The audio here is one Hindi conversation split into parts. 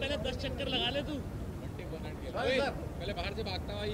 पहले दस चक्कर लगा ले तू। पहले बाहर से भागता हुआ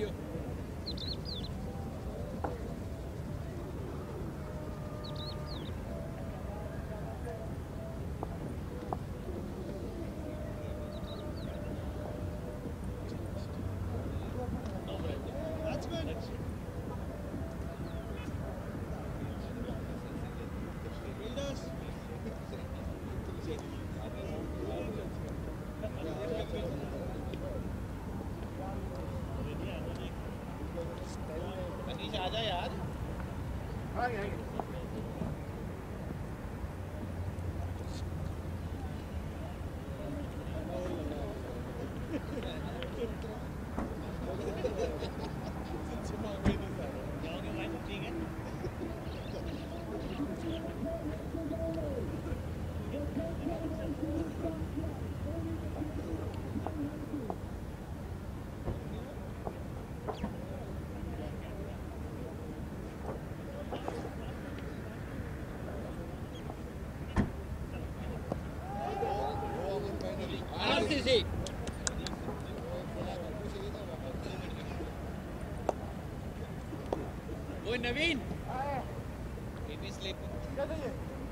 नवीन।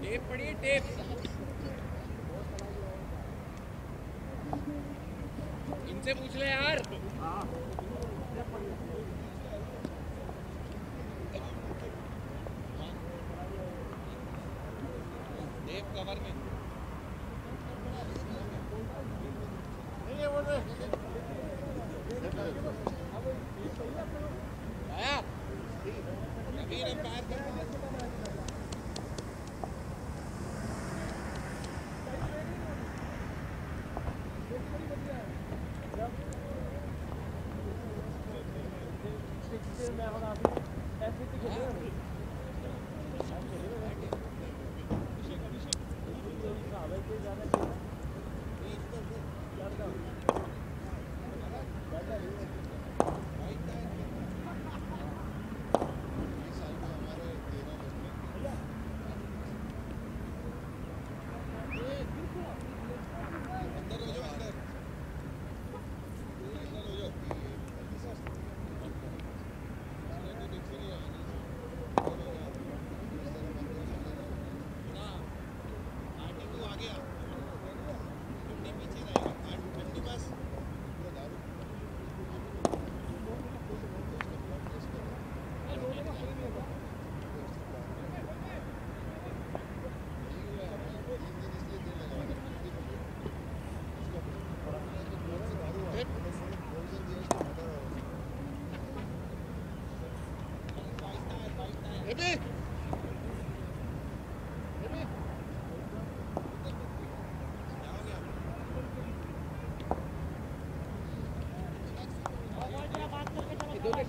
टेप पड़ी टेप। इनसे पूछ ले यार। टेप कवर में।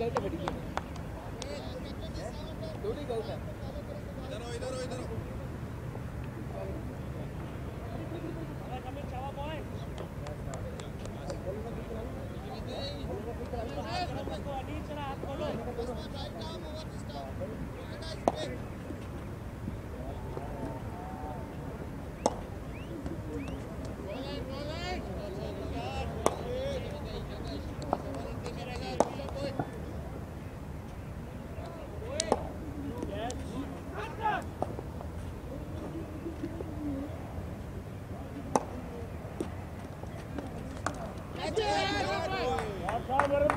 automatic. Time,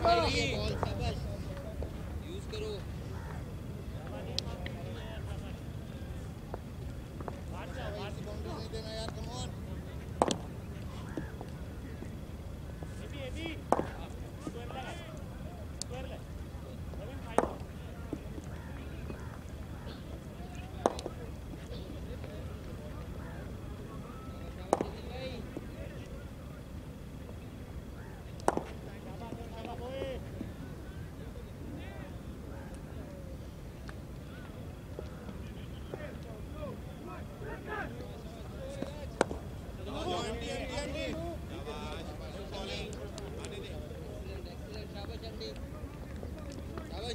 Vamos.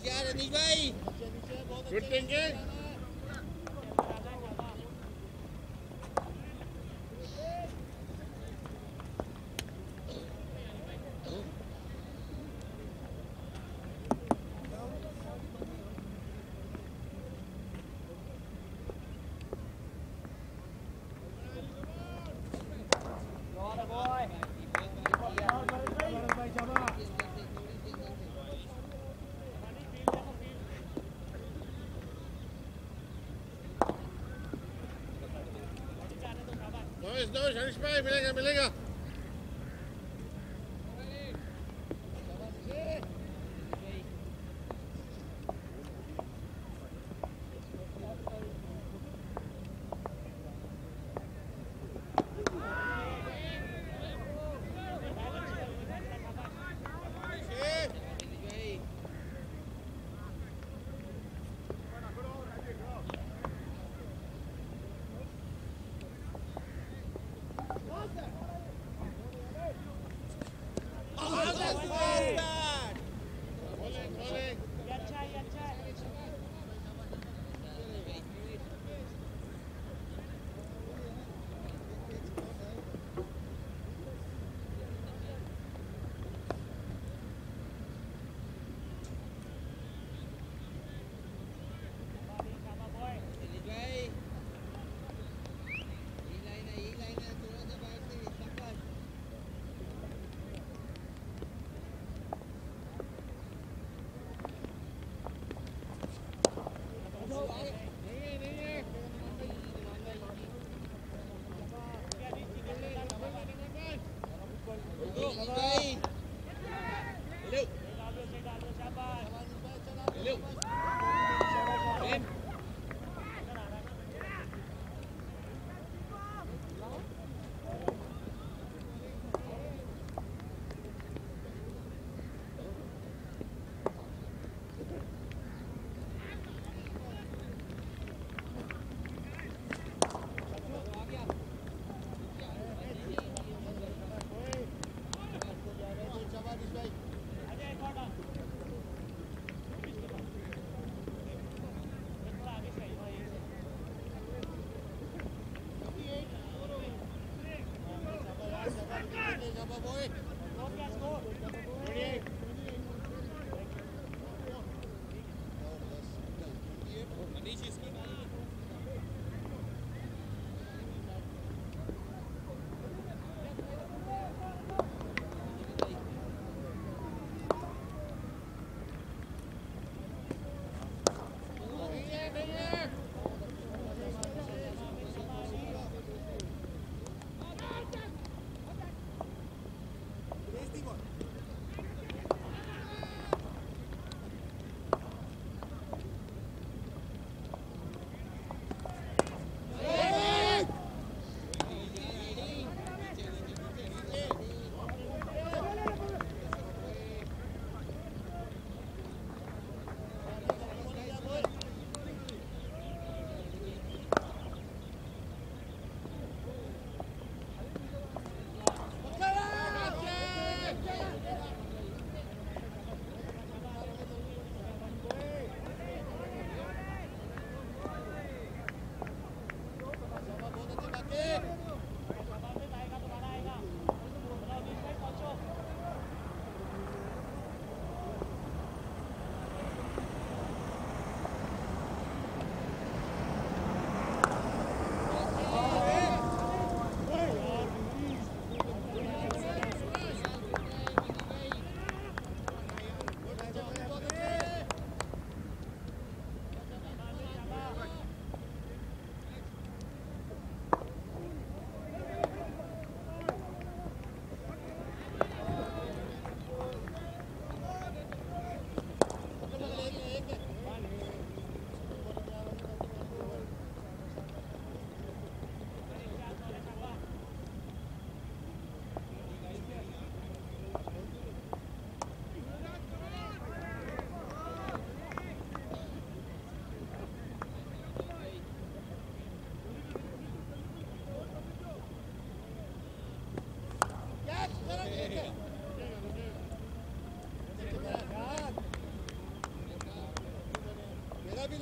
भाई? के? durch, halt ich bei, mir länger, mir länger. исторический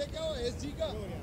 Seca o es chica.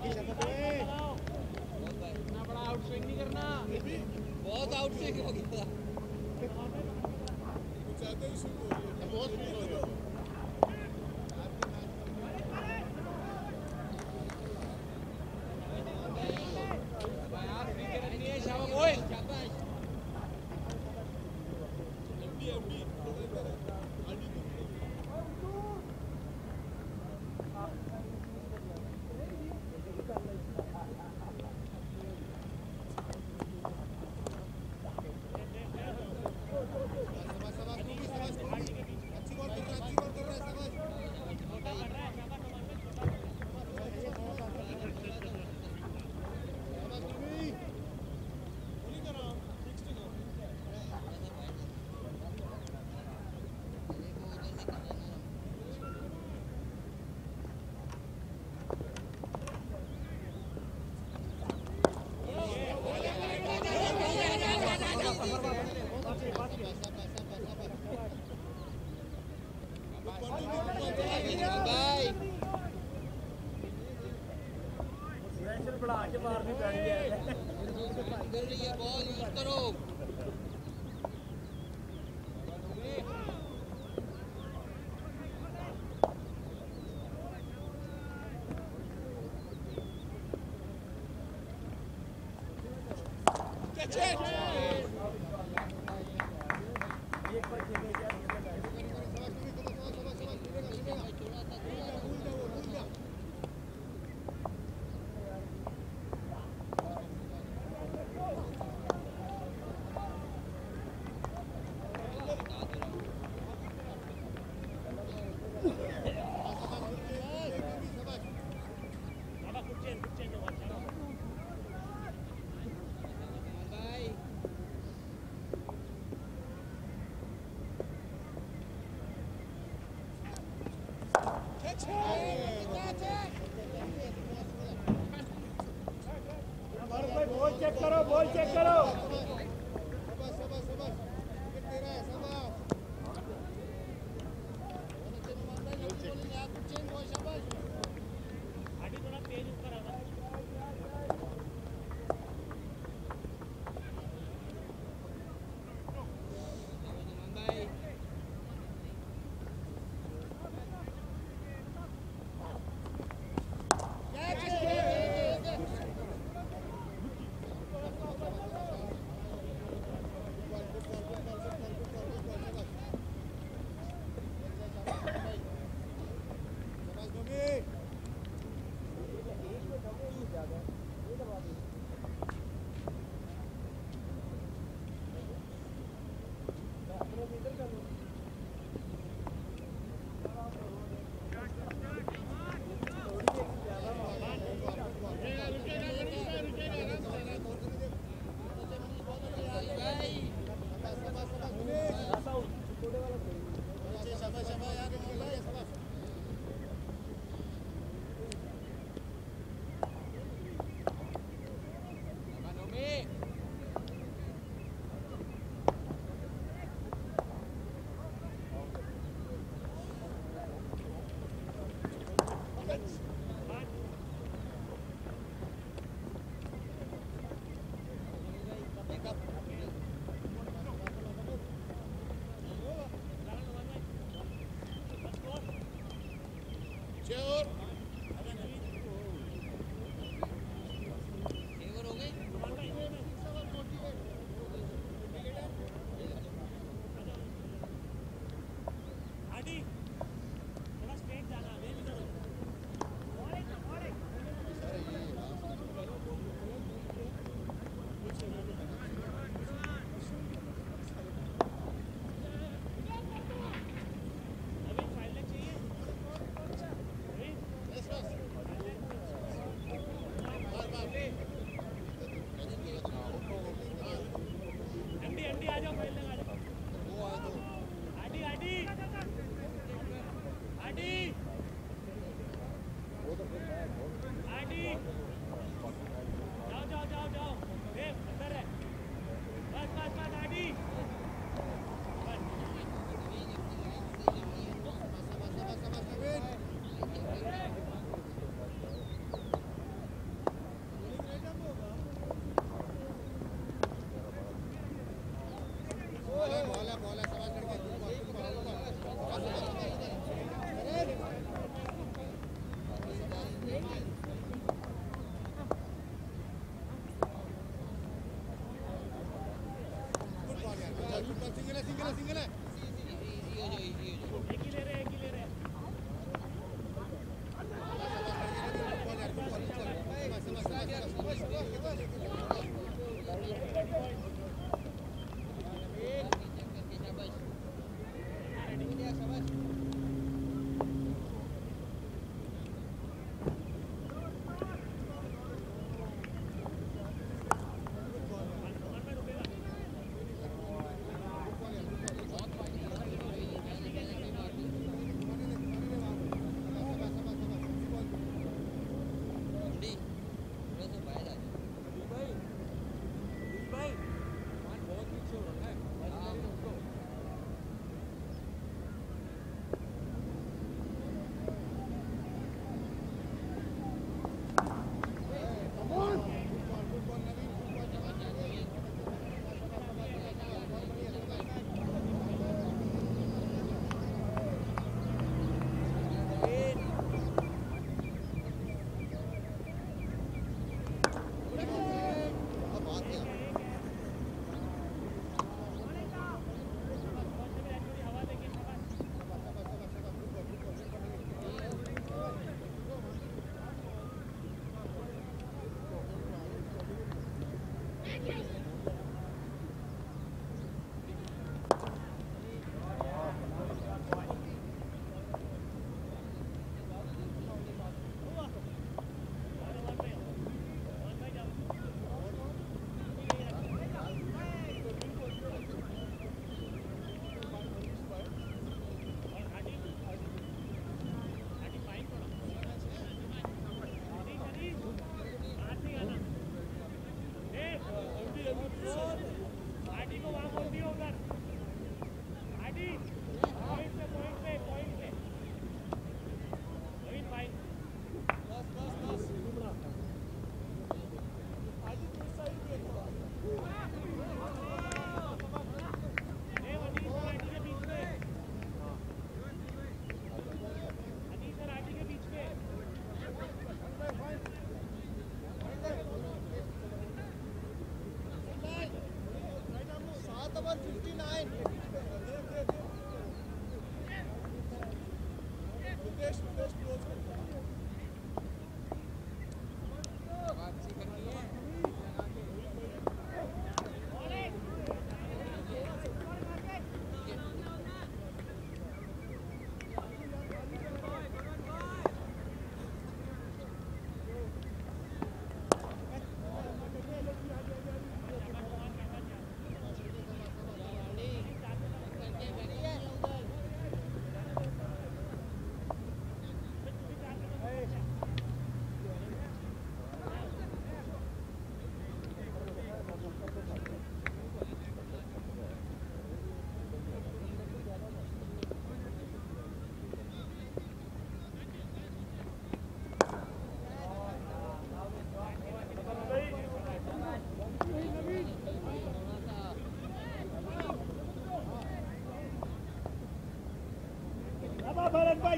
Gracias.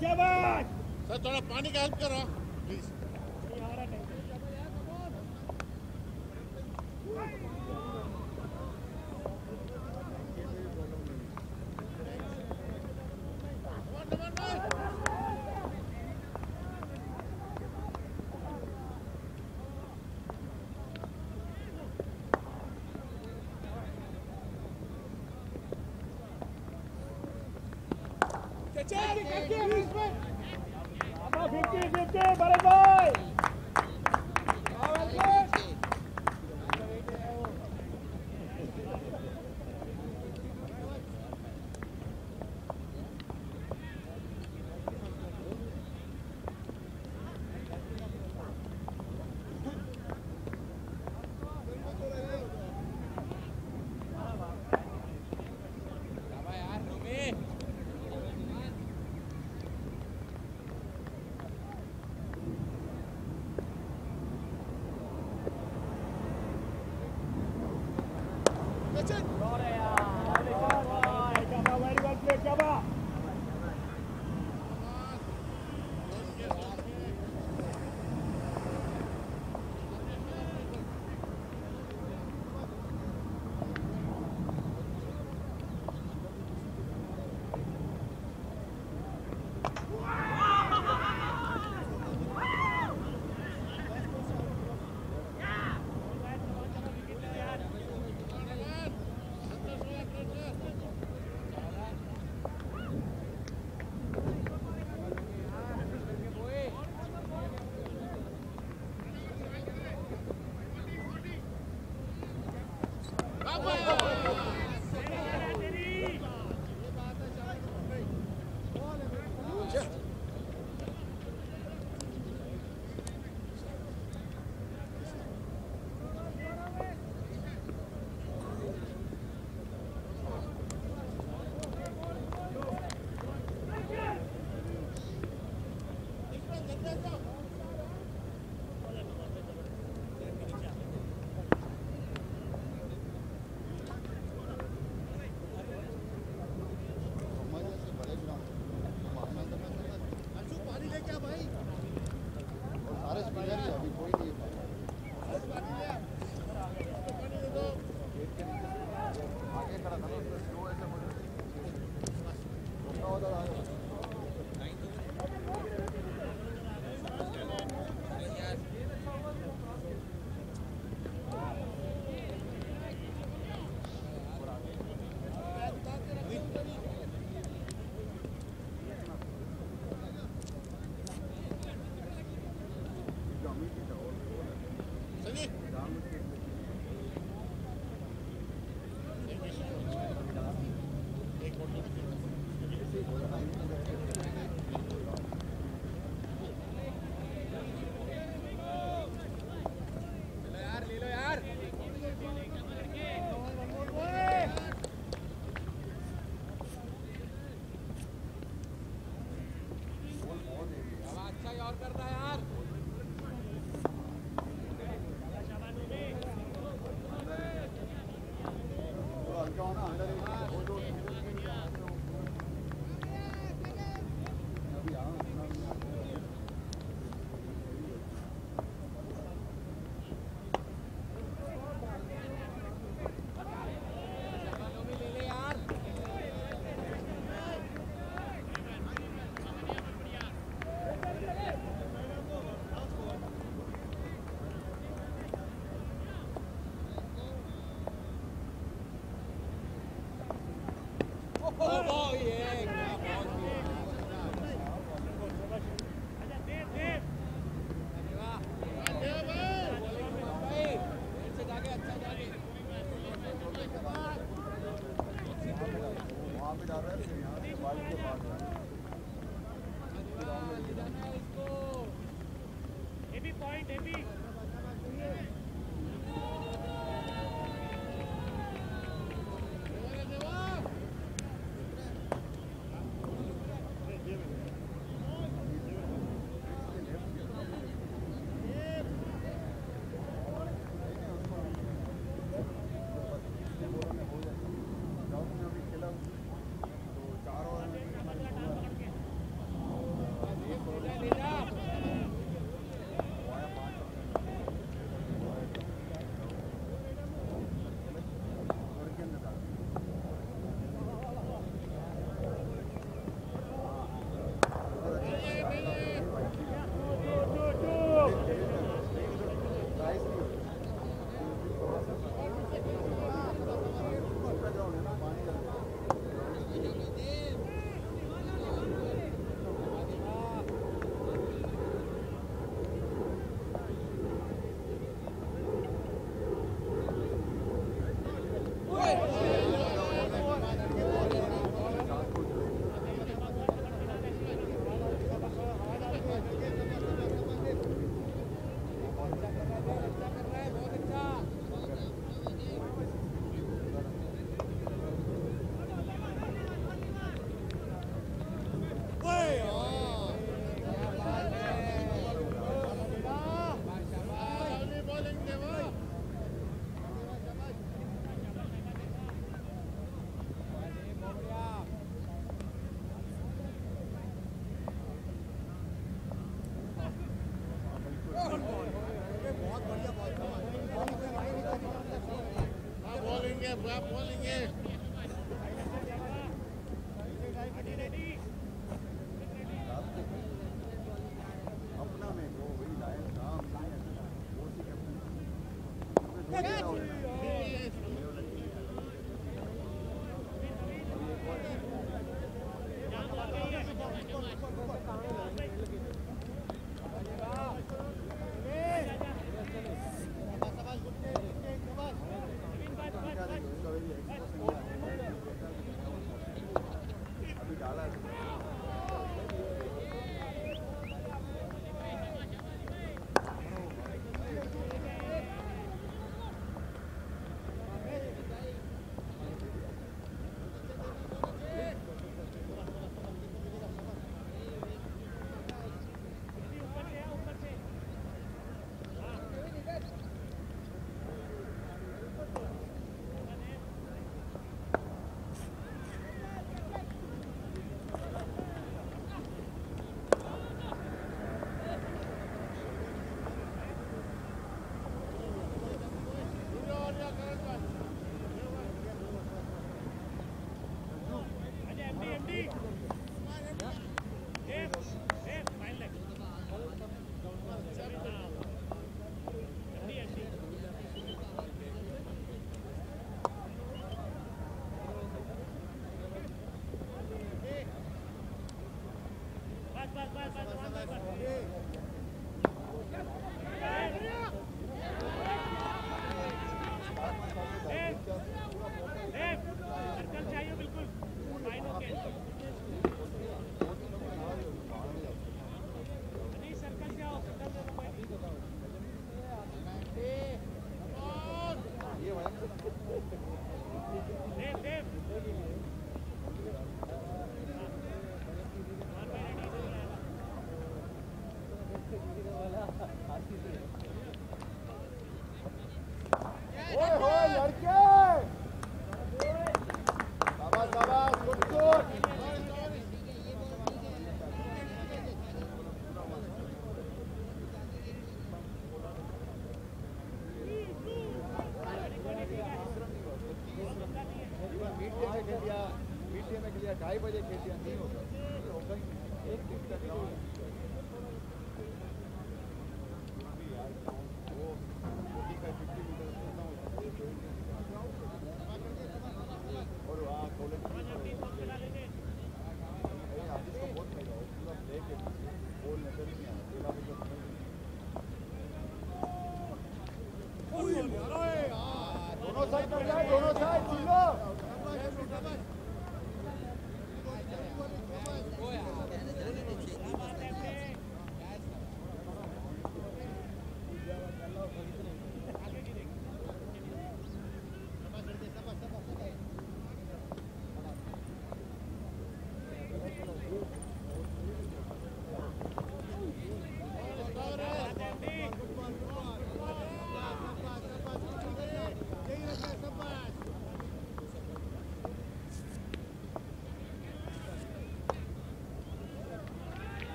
शाबाश सर थोड़ा पानी का हेल्प करो।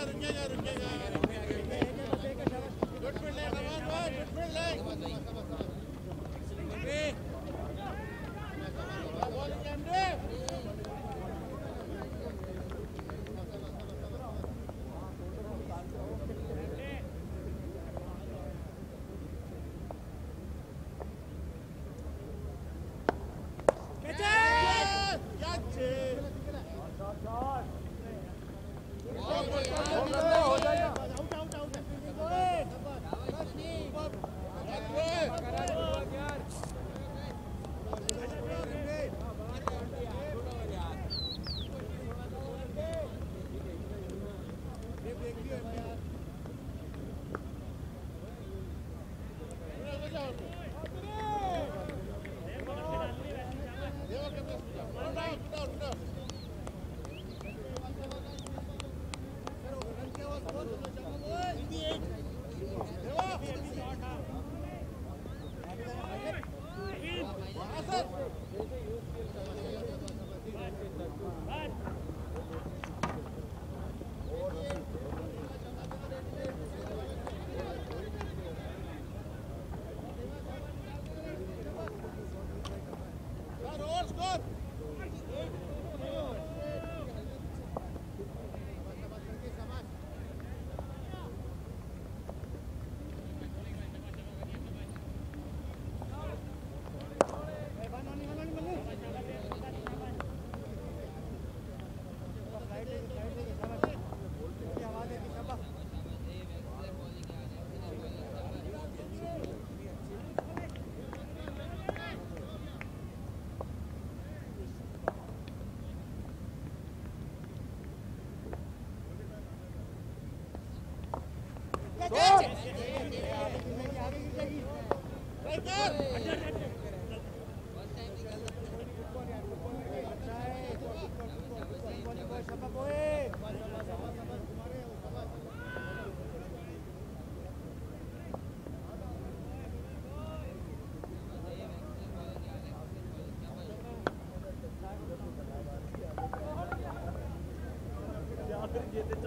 ganharam, ganharam, ganharam. I'm going to get it.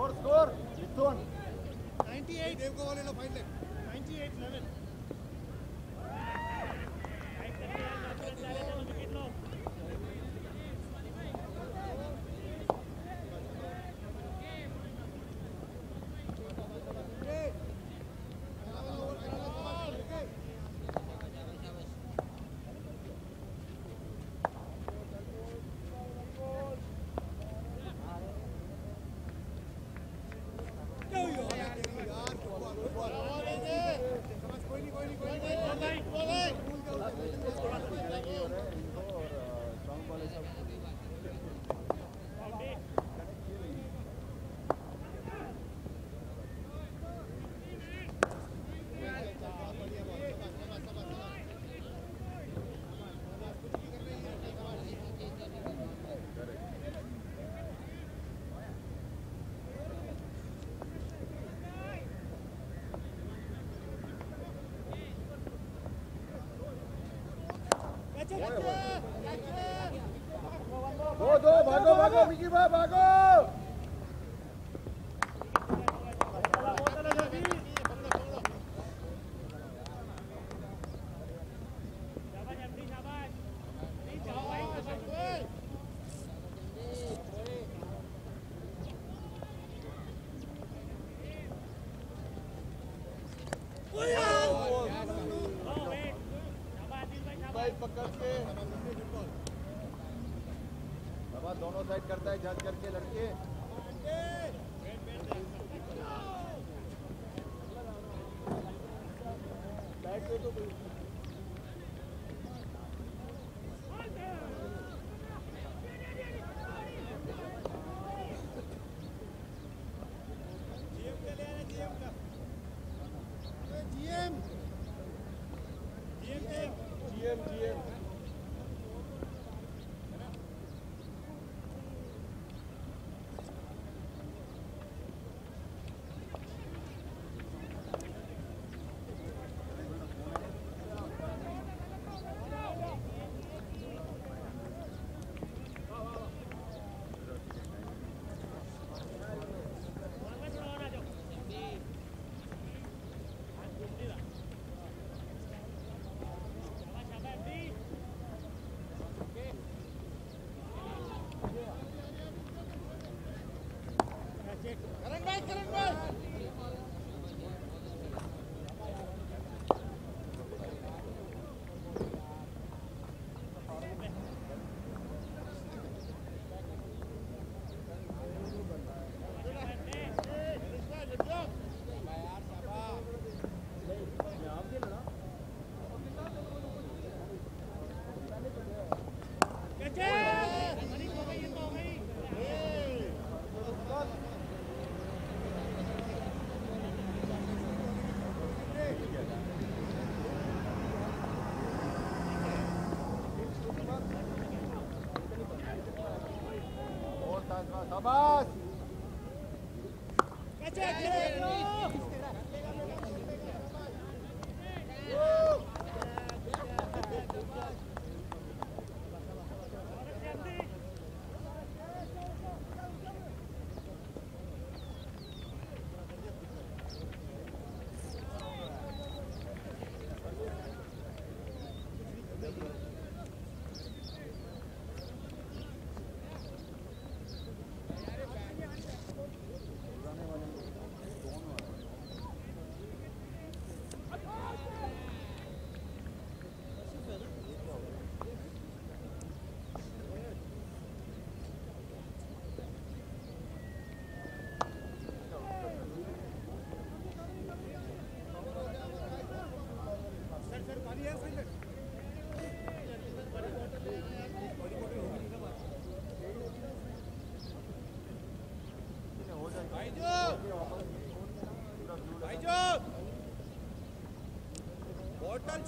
Score score. Mithun 98 देव को वाले लो फाइन ले 98 11 더, 더, 막아, 막아. जज करके लड़के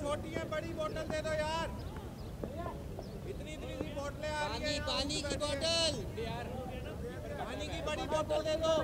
छोटी है बड़ी बोतल दे दो यार। इतनी इतनी सी बोतलें आ रही पानी है पानी की बोतल पानी की बड़ी बोतल दे दो।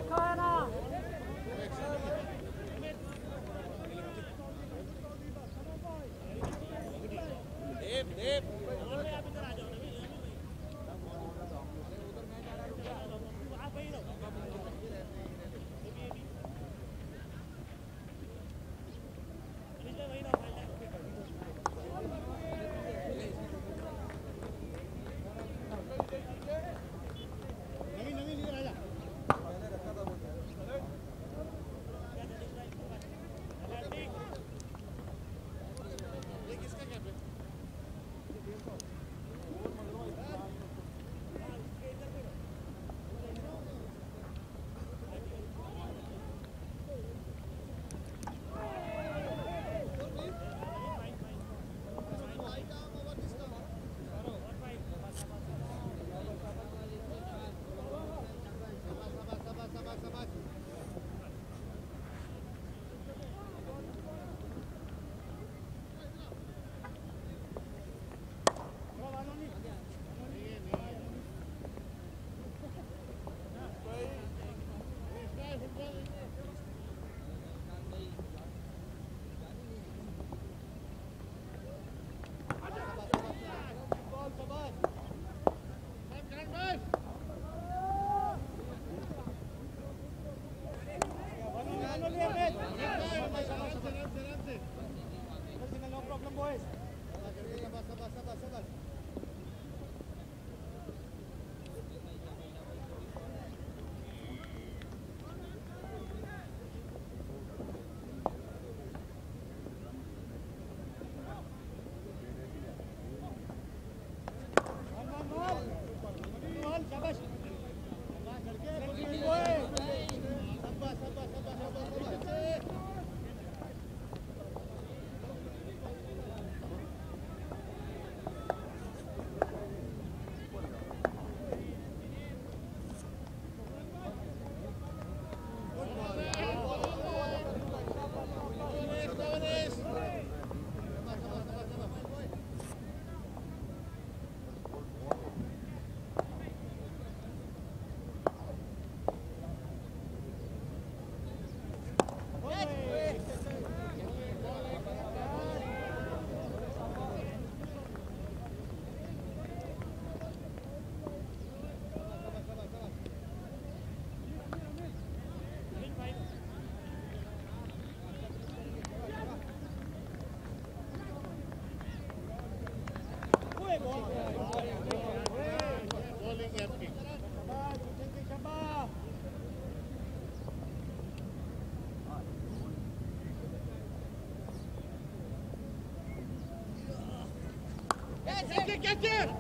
Getir getir.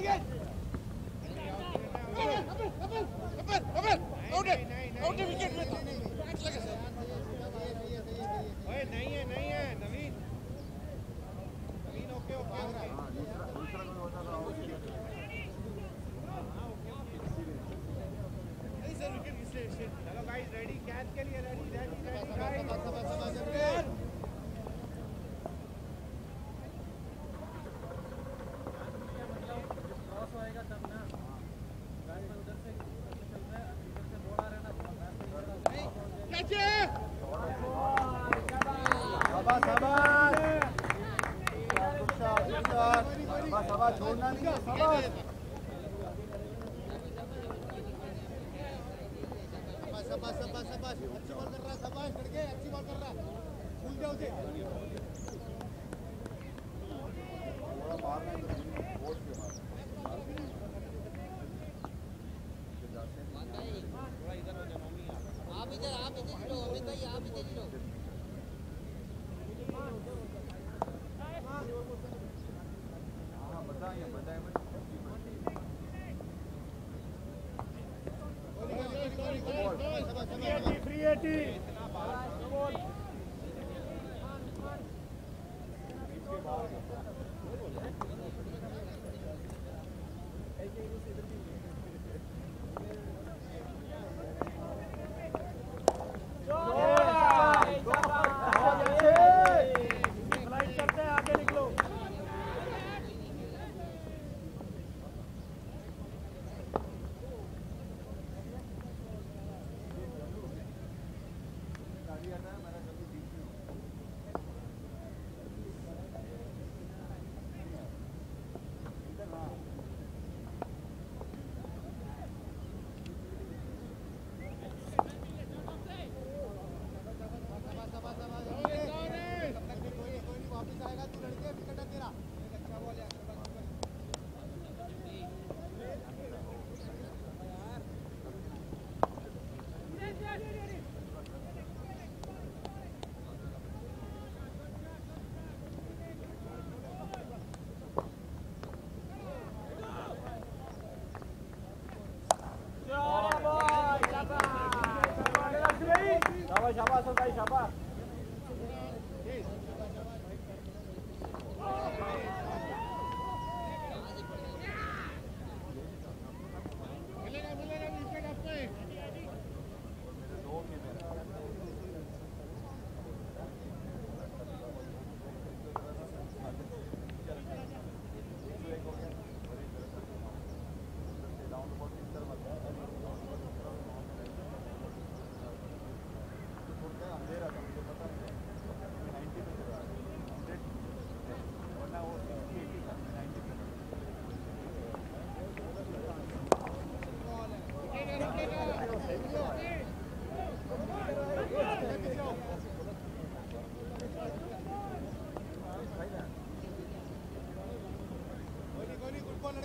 again.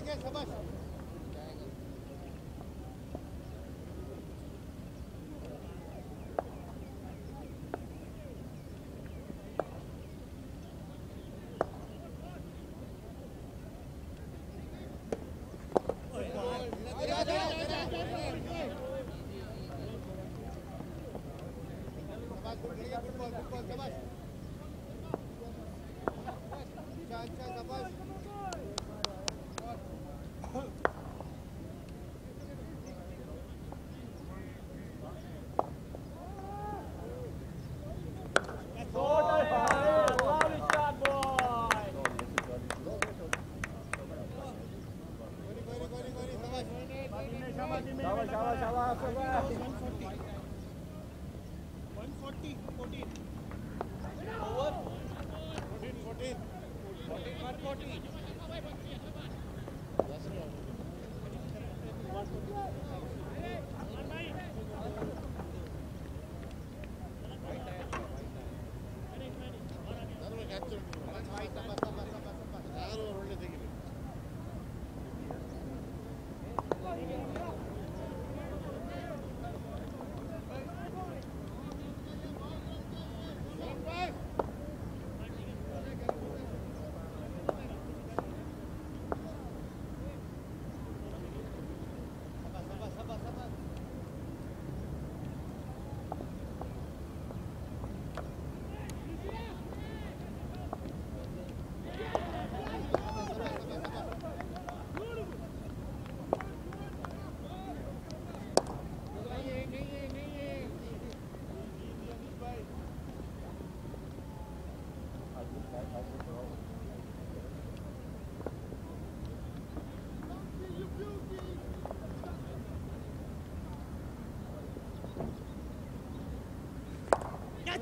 again, come on.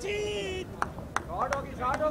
Shot होगी शॉट हो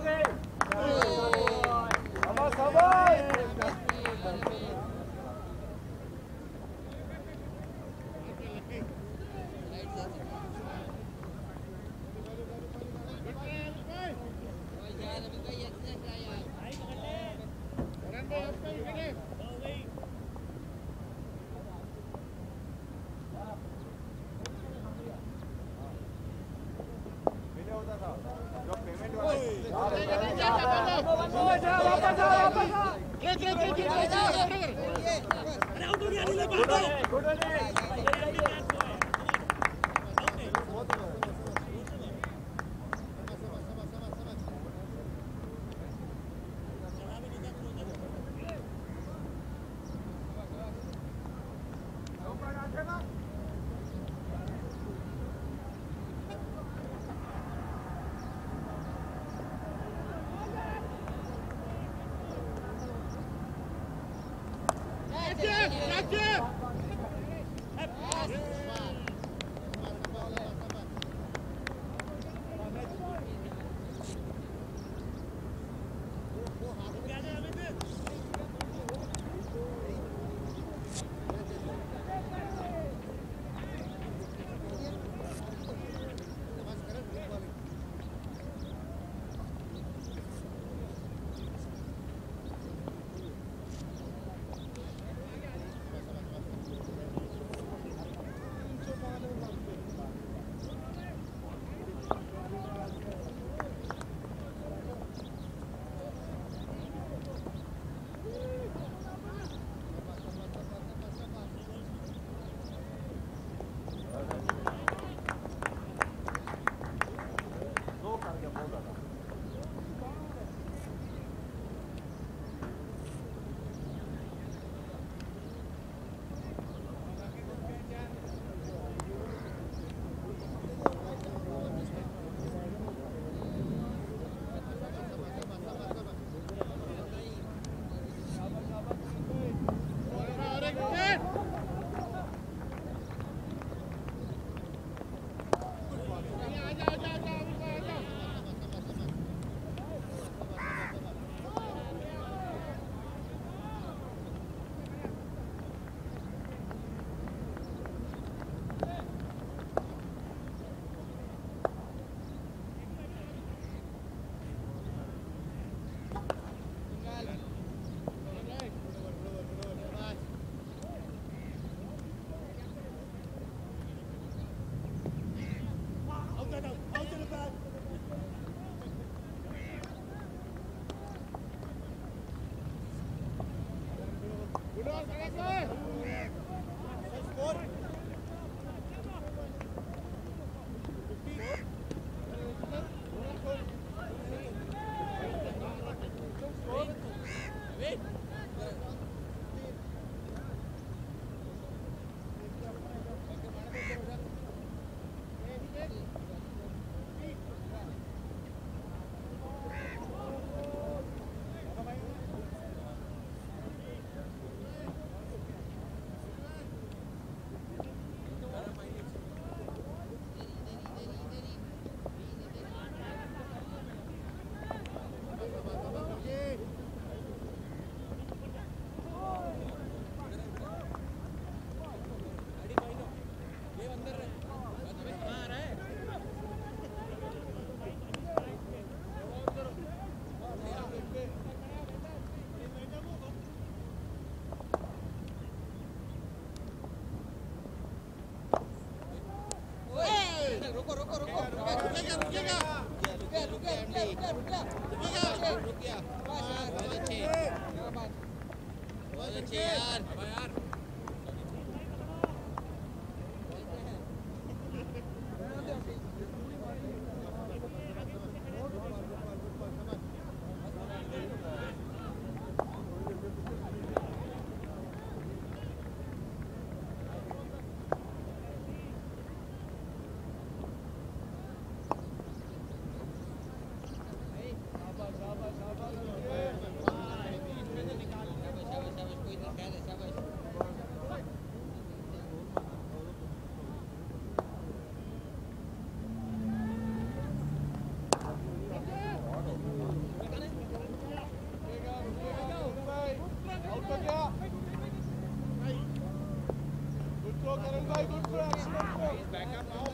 back up.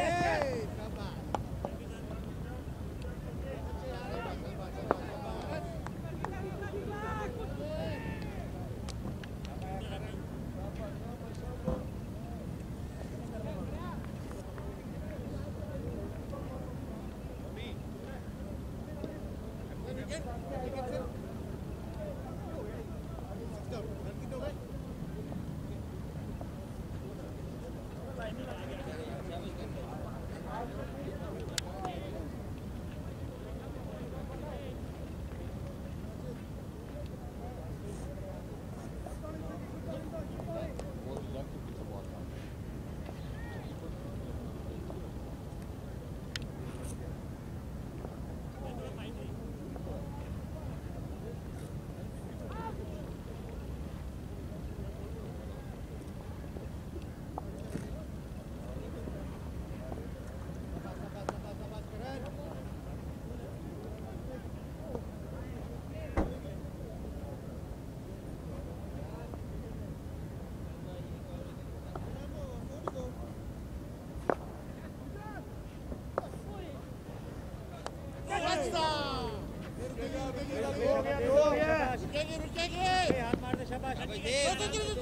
Yeah. Gel gel gel gel. Hadi gel.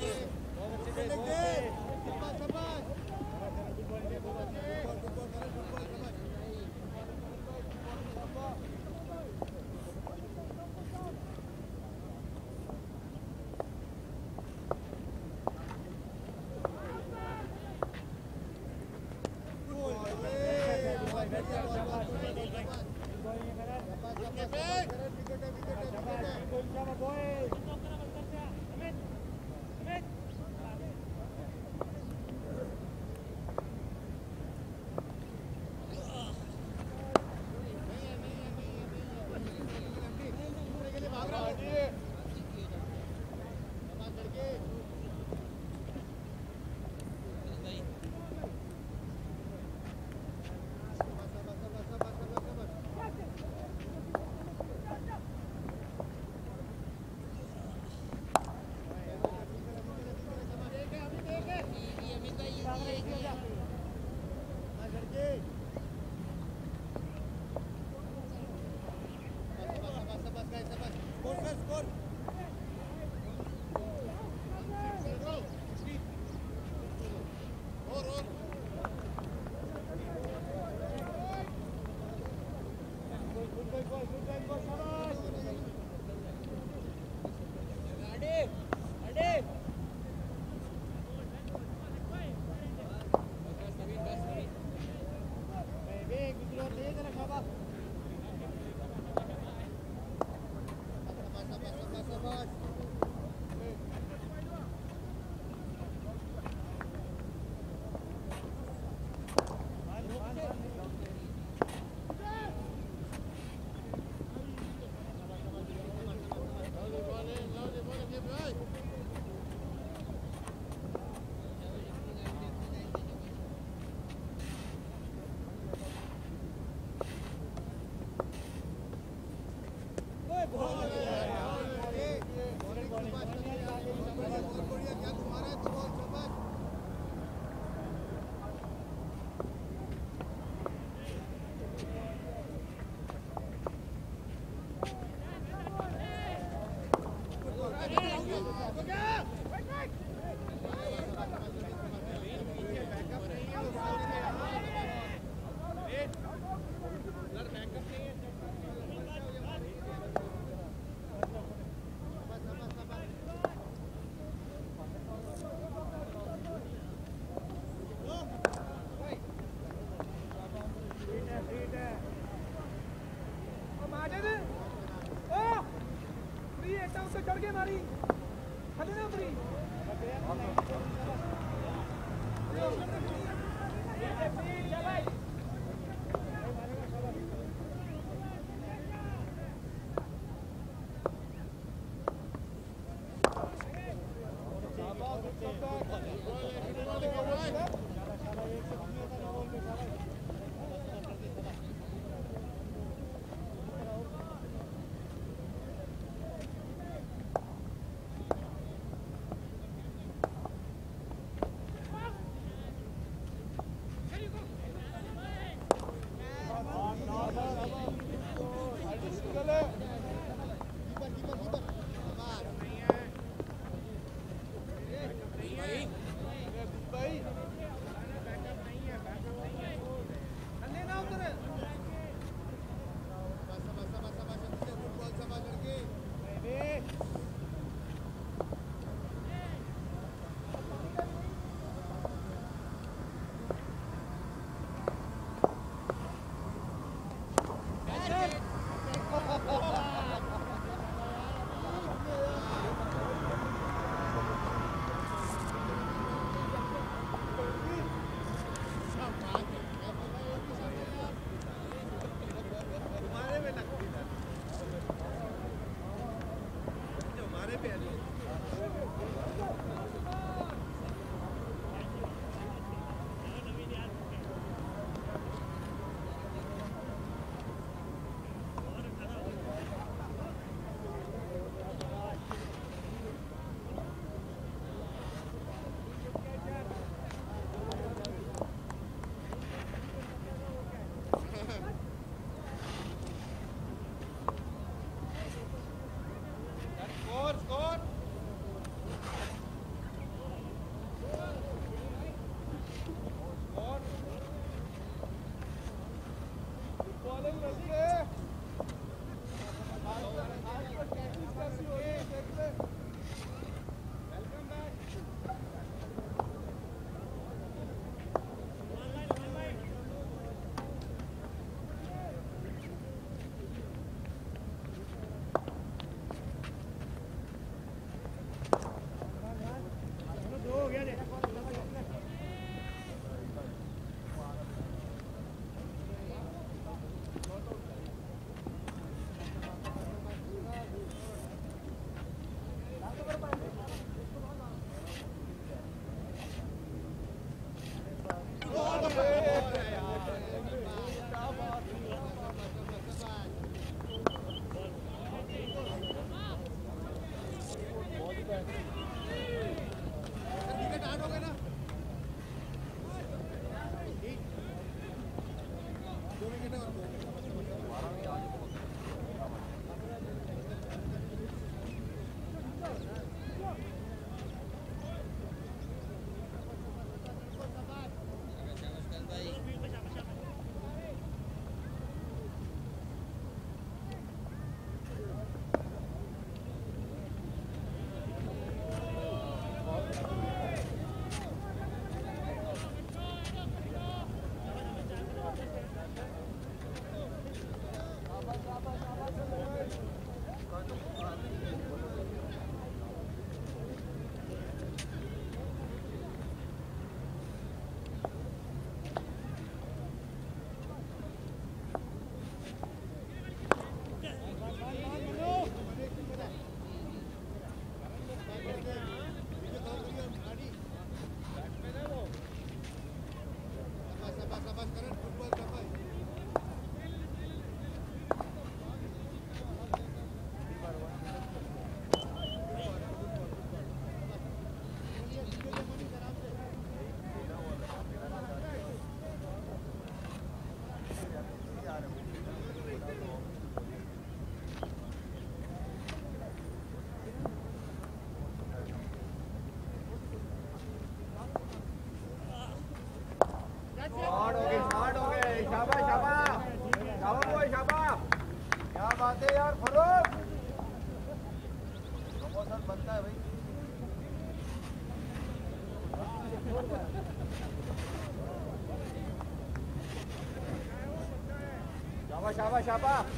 Na.